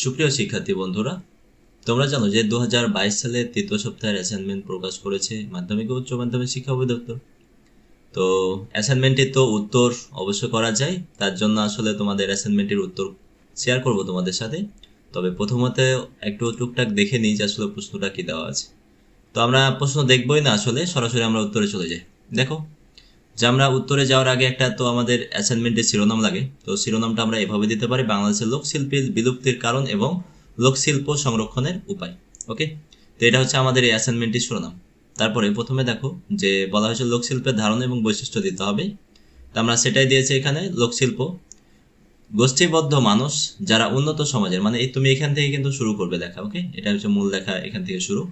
সুপ্রিয় শিক্ষার্থী বন্ধুরা, তোমরা জানো যে দু সালে তৃতীয় সপ্তাহের অ্যাসাইনমেন্ট প্রকাশ করেছে মাধ্যমিক ও উচ্চ মাধ্যমিক শিক্ষা অধিদপ্তর। তো অ্যাসাইনমেন্টের তো উত্তর অবশ্য করা যায়, তার জন্য আসলে তোমাদের অ্যাসাইনমেন্টের উত্তর শেয়ার করব তোমাদের সাথে। তবে প্রথমত একটু টুকটাক দেখে নিই যে আসলে প্রশ্নটা কি দেওয়া আছে। তো আমরা প্রশ্ন দেখবই না আসলে, সরাসরি আমরা উত্তরে চলে যাই। দেখো যে আমরা উত্তরে যাওয়ার আগে একটা তো আমাদের অ্যাসাইনমেন্টের শিরোনাম লাগে। তো শিরোনামটা আমরা এভাবে দিতে পারি, বাংলাদেশের লোকশিল্পীর বিলুপ্তির কারণ এবং লোকশিল্প সংরক্ষণের উপায়। ওকে তো এটা হচ্ছে আমাদের এই অ্যাসাইনমেন্টের শিরোনাম। তারপরে প্রথমে দেখো যে বলা হয়েছে লোকশিল্পের ধারণ এবং বৈশিষ্ট্য দিতে হবে। তো আমরা সেটাই দিয়েছি এখানে, লোকশিল্প। গোষ্ঠীবদ্ধ মানুষ যারা উন্নত সমাজের মানে তুমি এখান থেকে কিন্তু শুরু করবে লেখা ওকে এটা হচ্ছে মূল লেখা এখান থেকে শুরু।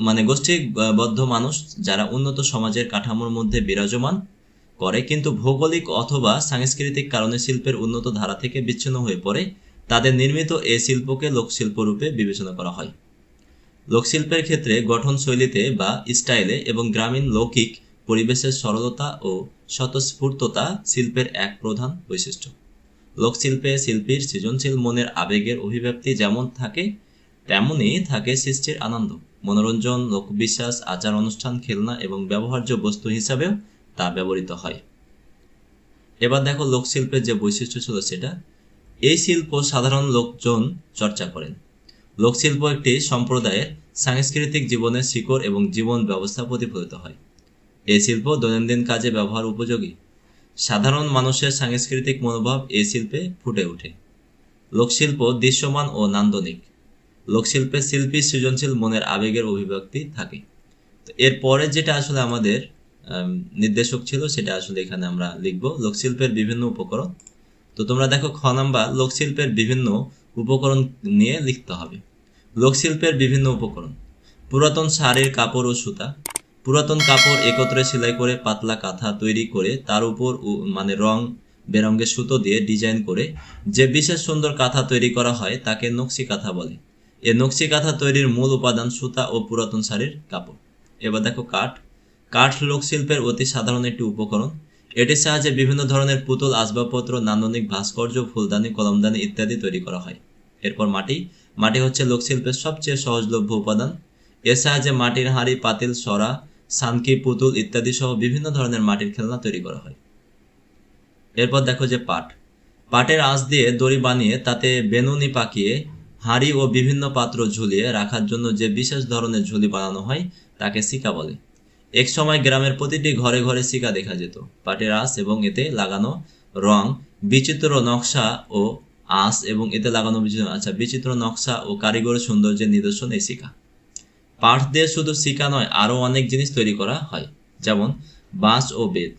মানে গোষ্ঠীবদ্ধ মানুষ যারা উন্নত সমাজের কাঠামোর মধ্যে বিরাজমান করে কিন্তু ভৌগোলিক অথবা সাংস্কৃতিক কারণে শিল্পের উন্নত ধারা থেকে বিচ্ছিন্ন হয়ে পড়ে, তাদের নির্মিত এ শিল্পকে লোকশিল্প রূপে বিবেচনা করা হয়। লোকশিল্পের ক্ষেত্রে গঠন শৈলীতে বা স্টাইলে এবং গ্রামীণ লৌকিক পরিবেশের সরলতা ও স্বতঃস্ফূর্ততা শিল্পের এক প্রধান বৈশিষ্ট্য। লোকশিল্পে শিল্পীর সৃজনশীল মনের আবেগের অভিব্যক্তি যেমন থাকে, তেমনই থাকে সৃষ্টির আনন্দ। মনোরঞ্জন, লোকবিশ্বাস, আচার অনুষ্ঠান, খেলনা এবং ব্যবহার্য বস্তু হিসাবেও তা ব্যবহৃত হয়। এবার দেখো লোকশিল্পের যে বৈশিষ্ট্য ছিল সেটা। এই শিল্প সাধারণ লোকজন চর্চা করেন। লোকশিল্প একটি সম্প্রদায়ের সাংস্কৃতিক জীবনের শিকড় এবং জীবন ব্যবস্থা প্রতিফলিত হয়। এই শিল্প দৈনন্দিন কাজে ব্যবহার উপযোগী। সাধারণ মানুষের সাংস্কৃতিক মনোভাব এই শিল্পে ফুটে ওঠে। লোকশিল্প দৃশ্যমান ও নান্দনিক। লোকশিল্পে শিল্পী সৃজনশীল মনের আবেগের অভিব্যক্তি থাকে। তো এরপরে যেটা আসলে আমাদের নির্দেশক ছিল, সেটা আসলে এখানে আমরা লিখব, লোকশিল্পের বিভিন্ন উপকরণ। তো তোমরা দেখো খ নাম্বার, লোকশিল্পের বিভিন্ন উপকরণ নিয়ে লিখতে হবে। লোকশিল্পের বিভিন্ন উপকরণ। পুরাতন শাড়ির কাপড় ও সুতা। পুরাতন কাপড় একত্রে সেলাই করে পাতলা কাঁথা তৈরি করে তার উপর মানে রং বেরঙ্গের সুতো দিয়ে ডিজাইন করে যে বিশেষ সুন্দর কাঁথা তৈরি করা হয় তাকে নকশি কাঁথা বলে। এ নকশি কাঁথা তৈরির মূল উপাদান সুতা ও পুরাতন শাড়ির কাপড়। এবার দেখো কাঠ। কাঠ লোকশিল্পের অতি সাধারণ একটি উপকরণ। এটির সাহায্যে বিভিন্ন ধরনের পুতুল, আসবাবপত্র, নান্দনিক ভাস্কর্য, ফুলদানি, কলমদানি ইত্যাদি তৈরি করা হয়। এরপর মাটি। মাটি হচ্ছে লোকশিল্পের সবচেয়ে সহজলভ্য উপাদান। এর সাহায্যে মাটির হাঁড়ি, পাতিল, সরা, সানকি, পুতুল ইত্যাদি সহ বিভিন্ন ধরনের মাটির খেলনা তৈরি করা হয়। এরপর দেখো যে পাট। পাটের আঁশ দিয়ে দড়ি বানিয়ে তাতে বেনুনি পাকিয়ে হাঁড়ি ও বিভিন্ন পাত্র ঝুলিয়ে রাখার জন্য যে বিশেষ ধরনের ঝুলি বানানো হয়, তাকে সিকা বলে। এক সময় গ্রামের প্রতিটি ঘরে ঘরে সিকা দেখা যেত। পাটের আঁশ এবং এতে লাগানো রং, বিচিত্র নকশা ও আঁশ এবং এতে লাগানো আচ্ছা বিচিত্র নকশা ও কারিগরের সৌন্দর্যের নিদর্শন এই সিকা। পাট দিয়ে শুধু সিকা নয়, আরও অনেক জিনিস তৈরি করা হয়, যেমন বাঁশ ও বেত।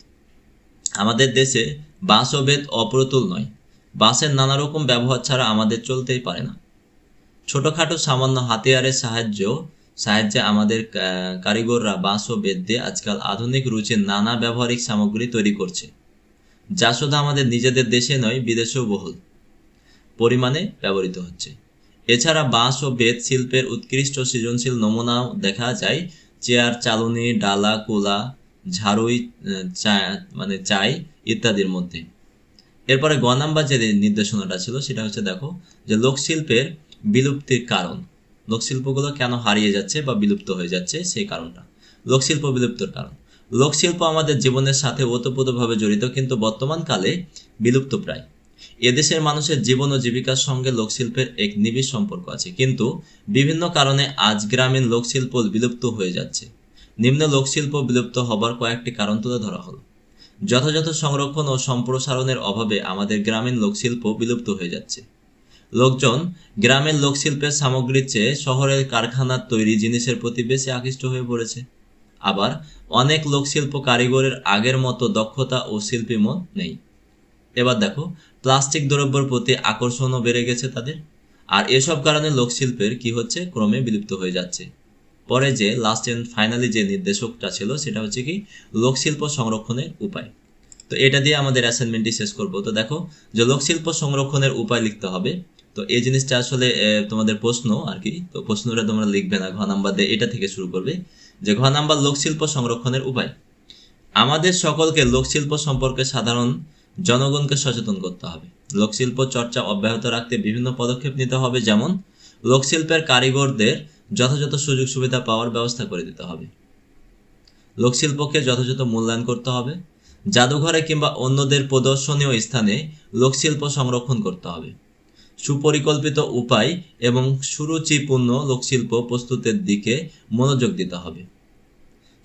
আমাদের দেশে বাঁশ ও বেত অপ্রতুল নয়। বাঁশের নানা রকম ব্যবহার ছাড়া আমাদের চলতেই পারে না। ছোটখাটো সামান্য হাতিয়ারের সাহায্য, সাহায্যে আমাদের কারিগররা বাঁশ ও বেদ দিয়ে আজকাল আধুনিক রুচির নানা ব্যবহারিক সামগ্রী তৈরি করছে। যা শুধু আমাদের নিজেদের দেশে নয়, বিদেশেও বহুল পরিমাণে ব্যবহৃত হচ্ছে। এছাড়া বাঁশ ও বেদ শিল্পের উৎকৃষ্ট সৃজনশীল নমুনাও দেখা যায়। চেয়ার, চালনি, ডালা, কোলা, ঝাড়ুই মানে চাই ইত্যাদির মধ্যে। এরপরে গ নাম্বার যে নির্দেশনাটা ছিল, সেটা হচ্ছে দেখো যে লোকশিল্পের বিলুপ্তির কারণ। লোকশিল্পগুলো কেন হারিয়ে যাচ্ছে বা বিলুপ্ত হয়ে যাচ্ছে সেই কারণটা। লোকশিল্প বিলুপ্তর কারণ। লোকশিল্প আমাদের জীবনের সাথে ওতপ্রোতভাবে জড়িত, কিন্তু বর্তমান কালে বিলুপ্ত প্রায়। এদেশের মানুষের জীবন ও জীবিকার সঙ্গে লোকশিল্পের এক নিবিড় সম্পর্ক আছে, কিন্তু বিভিন্ন কারণে আজ গ্রামীণ লোকশিল্প বিলুপ্ত হয়ে যাচ্ছে। নিম্ন লোকশিল্প বিলুপ্ত হবার কয়েকটি কারণ তুলে ধরা হলো। যথাযথ সংরক্ষণ ও সম্প্রসারণের অভাবে আমাদের গ্রামীণ লোকশিল্প বিলুপ্ত হয়ে যাচ্ছে। লোকজন গ্রামের লোকশিল্পের সামগ্রীর চেয়ে শহরের কারখানার তৈরি জিনিসের প্রতি বেশি আকৃষ্ট হয়ে পড়েছে। আবার অনেক লোকশিল্প কারিগরের আগের মতো দক্ষতা ও শিল্পী মন নেই। এবার দেখো, প্লাস্টিক দ্রব্যের প্রতি আকর্ষণও বেড়ে গেছে তাদের। আর এসব কারণে লোকশিল্পের কি হচ্ছে, ক্রমে বিলুপ্ত হয়ে যাচ্ছে। পরে যে লাস্ট এন্ড ফাইনালি যে নির্দেশকটা ছিল, সেটা হচ্ছে কি, লোকশিল্প সংরক্ষণের উপায়। তো এটা দিয়ে আমাদের অ্যাসাইনমেন্টটি শেষ করব। তো দেখো, যে লোকশিল্প সংরক্ষণের উপায় লিখতে হবে। তো এই জিনিসটা আসলে তোমাদের প্রশ্ন আর কি তো প্রশ্নটা তোমরা লিখবে না, ঘ নাম্বার দিয়ে এটা থেকে শুরু করবে। যে ঘ নাম্বার, লোকশিল্প সংরক্ষণের উপায়। আমাদের সকলকে লোকশিল্প সম্পর্কে সাধারণ জনগণকে সচেতন করতে হবে। লোকশিল্প চর্চা অব্যাহত রাখতে বিভিন্ন পদক্ষেপ নিতে হবে। যেমন, লোকশিল্পের কারিগরদের যথাযথ সুযোগ সুবিধা পাওয়ার ব্যবস্থা করে দিতে হবে। লোকশিল্পকে যথাযথ মূল্যায়ন করতে হবে। জাদুঘরে কিংবা অন্যদের প্রদর্শনীয় স্থানে লোকশিল্প সংরক্ষণ করতে হবে। সুপরিকল্পিত উপায় এবং সুরুচিপূর্ণ লোকশিল্প প্রস্তুতের দিকে মনোযোগ দিতে হবে।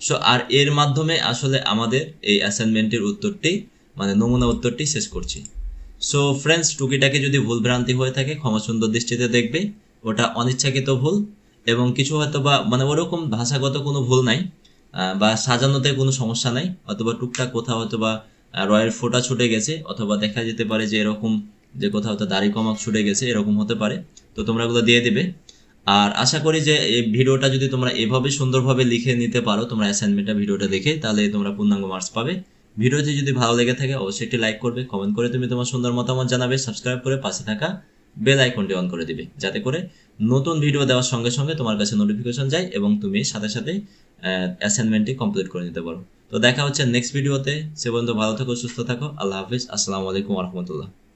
সো আর এর মাধ্যমে আসলে আমাদের এই অ্যাসাইনমেন্টের উত্তরটি মানে নমুনা উত্তরটি শেষ করছি। সো ফ্রেন্ডস টুকিটাকে যদি ভুল ভ্রান্তি হয়ে থাকে, ক্ষমা সুন্দর দৃষ্টিতে দেখবে, ওটা অনিচ্ছাকৃত ভুল এবং কিছু হয়তো বা মানে ওরকম ভাষাগত কোনো ভুল নাই বা সাজানোতে কোনো সমস্যা নাই, অথবা টুকটাক কোথাও হয়তো বা রয়ের ফোটা ছুটে গেছে, অথবা দেখা যেতে পারে যে এরকম যে কোথাও তো দাড়ি কমাক ছুটে গেছে, এরকম হতে পারে। তো তোমরা ওগুলো দিয়ে দিবে। আর আশা করি যে এই ভিডিওটা যদি তোমরা এভাবে সুন্দরভাবে লিখে নিতে পারো, তোমরা অ্যাসাইনমেন্টটা ভিডিওটা দেখে, তাহলে তোমরা পূর্ণাঙ্গ মার্কস পাবে। ভিডিওটি যদি ভালো লেগে থাকে, অবশ্যই একটি লাইক করবে কমেন্ট করে তুমি তোমার সুন্দর মতামত জানাবে সাবস্ক্রাইব করে পাশে থাকা বেল আইকনটি অন করে দিবে, যাতে করে নতুন ভিডিও দেওয়ার সঙ্গে সঙ্গে তোমার কাছে নোটিফিকেশন যায় এবং তুমি সাথে সাথে অ্যাসাইনমেন্টটি কমপ্লিট করে নিতে পারো। তো দেখা হচ্ছে নেক্সট ভিডিওতে সে পর্যন্ত ভালো থাকো, সুস্থ থাকো। আল্লাহ হাফিজ। আসসালামু আলাইকুম রহমতুল্লাহ।